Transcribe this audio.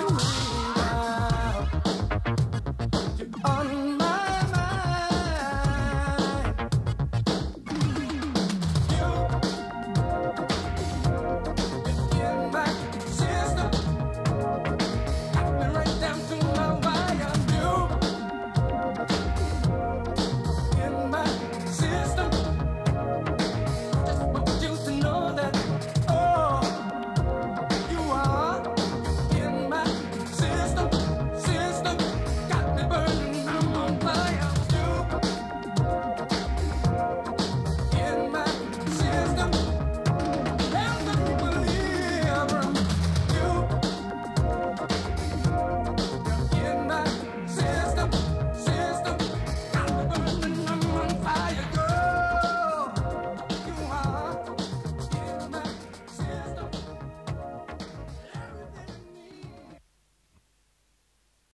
know.